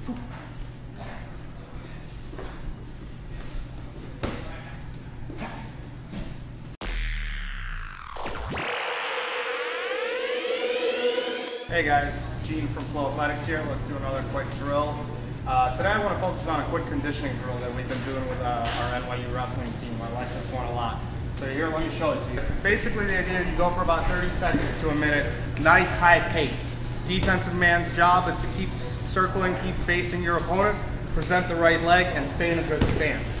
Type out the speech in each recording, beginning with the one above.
Hey guys, Gene from Flow Athletics here. Let's do another quick drill. Uh, today I want to focus on a quick conditioning drill that we've been doing with uh, our NYU wrestling team. I like this one a lot. So here, let me show it to you. Basically the idea is you go for about 30 seconds to a minute, nice high pace. Defensive man's job is to keep circling, keep facing your opponent, present the right leg, and stay in a good stance.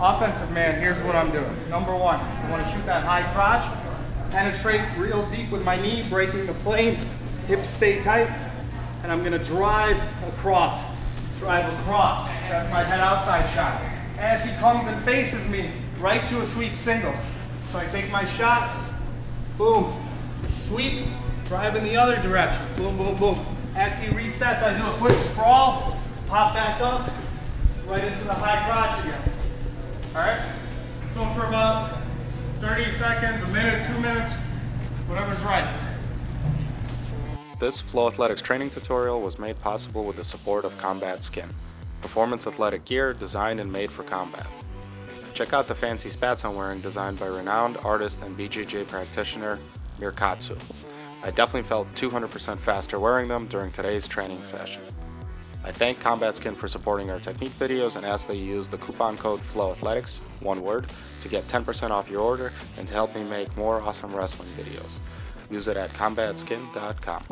Offensive man, here's what I'm doing. Number one, I want to shoot that high crotch, penetrate real deep with my knee, breaking the plane, hips stay tight, and I'm gonna drive across, drive across. That's my head outside shot. As he comes and faces me, right to a sweep single. So I take my shot, boom, sweep, drive in the other direction, boom, boom, boom. As he resets, I do a quick sprawl, pop back up, right into the high crotch again. All right, going for about 30 seconds, a minute, two minutes, whatever's right. This Flow Athletics training tutorial was made possible with the support of Combat Skin, performance athletic gear designed and made for combat. Check out the fancy spats I'm wearing designed by renowned artist and BJJ practitioner Meerkatsu. I definitely felt 200% faster wearing them during today's training session. I thank Combat Skin for supporting our technique videos and ask that you use the coupon code FLOWATHLETICS, one word, to get 10% off your order and to help me make more awesome wrestling videos. Use it at combatskin.com.